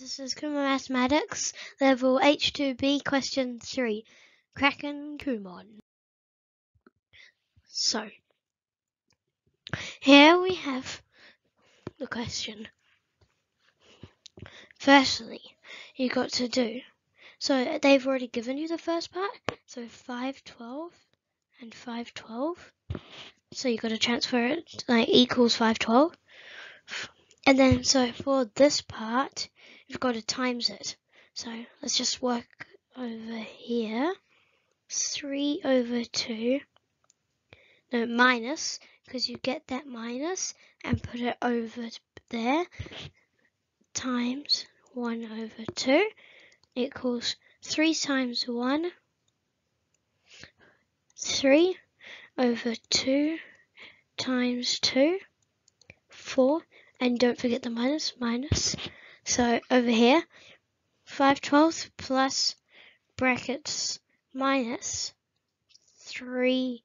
this is Kumon Mathematics, level H2B, question 3, Kraken Kumon. So, here we have the question. Firstly, you got to do, so they've already given you the first part, so 512 and 512. So you've got to transfer it, like equals 512. And then, so for this part, you've got to times it. So let's just work over here. 3 over 2, no, minus, because you get that minus and put it over there, times 1 over 2 equals 3 times 1, 3 over 2 times 2, 4, and don't forget the minus, minus. So over here, 5 twelfths plus brackets minus 3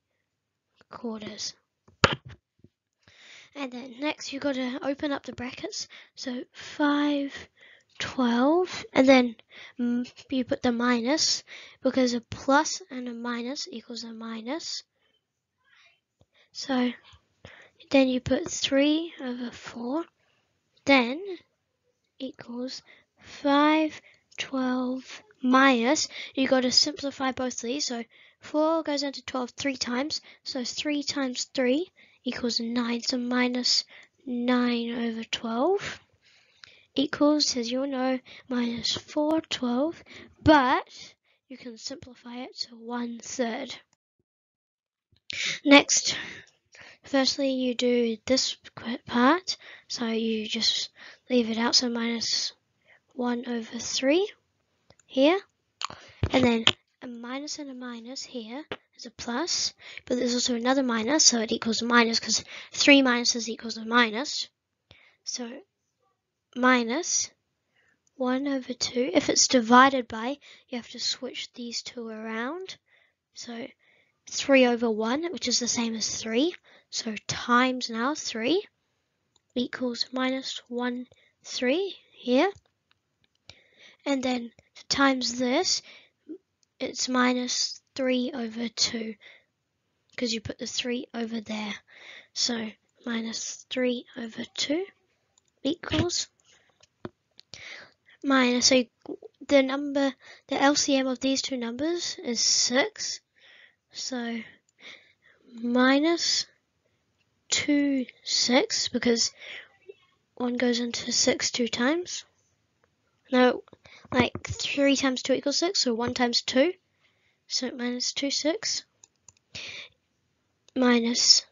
quarters. And then next you've got to open up the brackets. So 5 12 and then you put the minus because a plus and a minus equals a minus. So then you put 3 over 4 then equals 5 12 minus. You got to simplify both these. So 4 goes into 12 three times. So 3 times 3 equals 9 so minus 9 over 12 equals, as you all know, minus 4 12, but you can simplify it to one third. Next, firstly you do this part, so you just leave it out, so minus 1 over 3 here, and then a minus and a minus here is a plus, but there's also another minus, so it equals a minus because 3 minuses equals a minus. So minus 1 over 2. If it's divided by, you have to switch these two around. So 3 over 1, which is the same as 3. So times now 3 equals minus 1, 3 here. And then times this, it's minus 3 over 2 because you put the 3 over there. So minus 3 over 2 equals minus, so the number, the LCM of these two numbers is 6. So minus 2, 6, because 1 goes into 6 two times. No, like 3 times 2 equals 6, so 1 times 2. So minus 2, 6. Minus,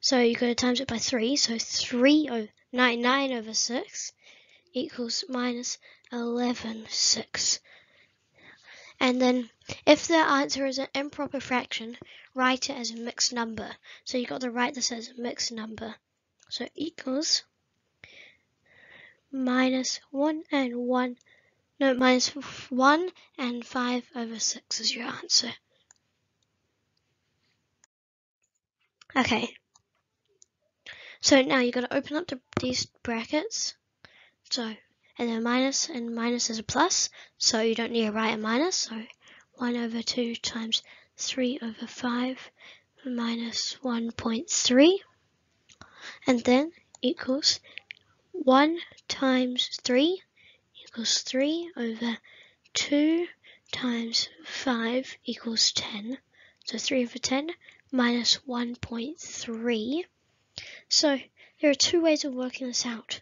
so you've got to times it by 3, so 3 over, 9, 9 over 6 equals minus eleven six, And then if the answer is an improper fraction, write it as a mixed number. So you've got to write this as a mixed number. So equals minus 1 and 1, no, minus 1 and 5 over 6 is your answer. Okay. So now you've got to open up the, these brackets. So and then minus and minus is a plus, so you don't need to write a minus. So 1 over 2 times 3 over 5 minus 1.3 and then equals 1 times 3 equals 3 over 2 times 5 equals 10. So 3 over 10 minus 1.3. So there are two ways of working this out.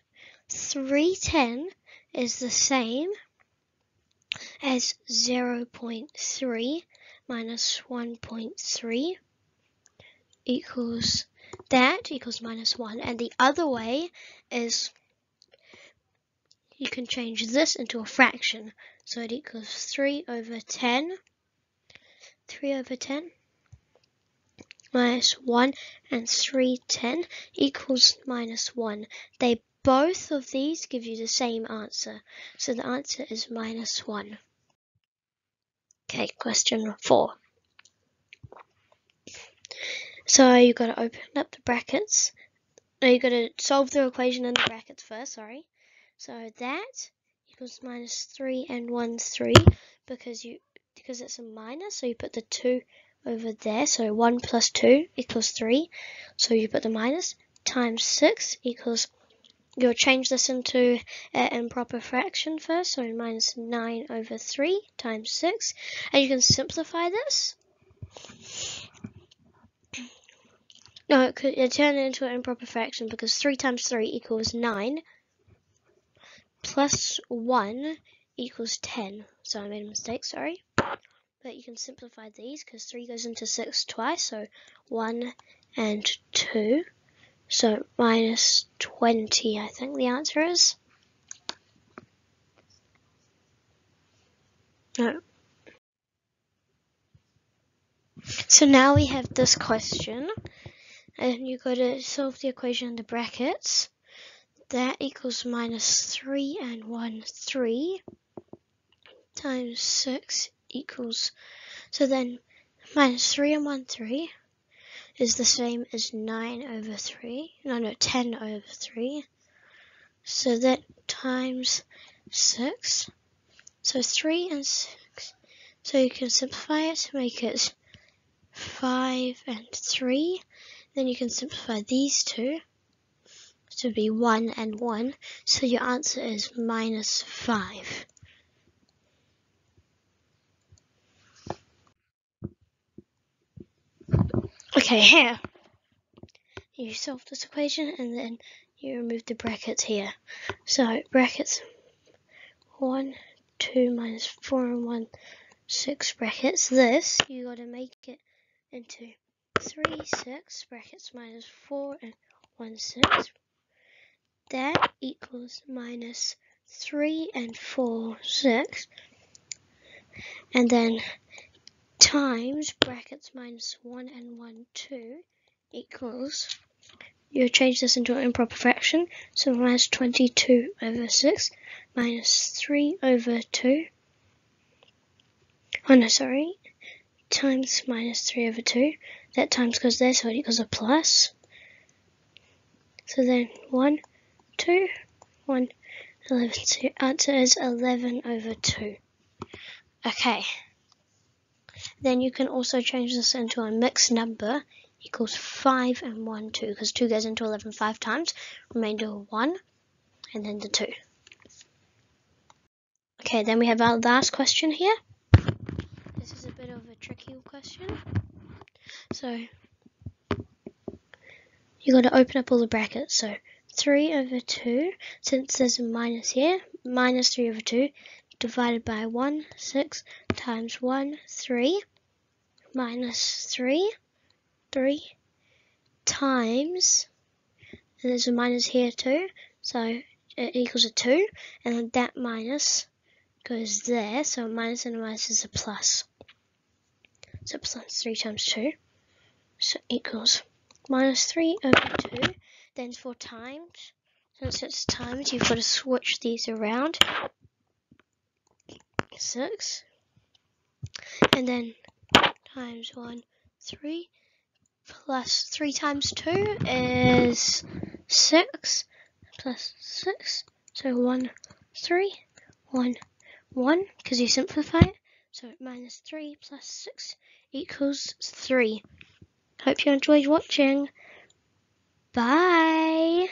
310 is the same as 0.3 minus 1.3 equals that equals minus 1 and the other way is you can change this into a fraction. So it equals 3 over 10 3 over 10 minus 1 and 3 10 equals minus 1 they both of these give you the same answer, so the answer is minus 1. Okay, question 4. So you've got to open up the brackets. No, you've got to solve the equation in the brackets first, sorry. So that equals minus 3 and 1 3 because you because it's a minus so you put the 2 over there so 1 plus 2 equals 3 so you put the minus times 6 equals you'll change this into an improper fraction first so minus 9 over 3 times 6 and you can simplify this no it could it turn it into an improper fraction because 3 times 3 equals 9 plus 1 equals 10. So I made a mistake, sorry. But you can simplify these because 3 goes into 6 twice, so 1 and 2. So minus 20, I think the answer is. No. So now we have this question, and you've got to solve the equation in the brackets that equals minus 3 and 1, 3 times 6 equals, so then minus 3 and 1, 3 is the same as 9 over 3, no, no, 10 over 3. So that times 6, so 3 and 6, so you can simplify it to make it 5 and 3, then you can simplify these two to be 1 and 1, so your answer is minus 5. Okay, here. You solve this equation and then you remove the brackets here. So brackets 1, 2 minus 4 and 1, 6 brackets. This, you got to make it into 3, 6 brackets minus 4 and 1, 6 that equals minus 3 and 4, 6. And then times brackets minus 1 and 1, 2 equals, you change this into an improper fraction, so minus 22 over 6 minus 3 over 2. Oh no, sorry, times minus 3 over 2. That times goes there, so it equals a plus. So then 1 2, 1, 11. So answer is 11 over 2. Okay. Then you can also change this into a mixed number equals 5 and 1, 2, because 2 goes into 11 5 times, remainder 1, and then the 2. Okay, then we have our last question here. This is a bit of a tricky question. So, you got to open up all the brackets. So, 3 over 2, since there's a minus here, minus 3 over 2, divided by 1, 6, times 1, 3, minus 3, 3, times, and there's a minus here too, so it equals a 2, and then that minus goes there, so a minus and a minus is a plus. So plus 3 times 2, so equals minus 3 over 2, then 4 times, since it's times, you've got to switch these around. Six. And then times one, three, plus three times two is six, plus six, so one, three, one, one, because you simplify it. So minus three plus six equals three. Hope you enjoyed watching. Bye.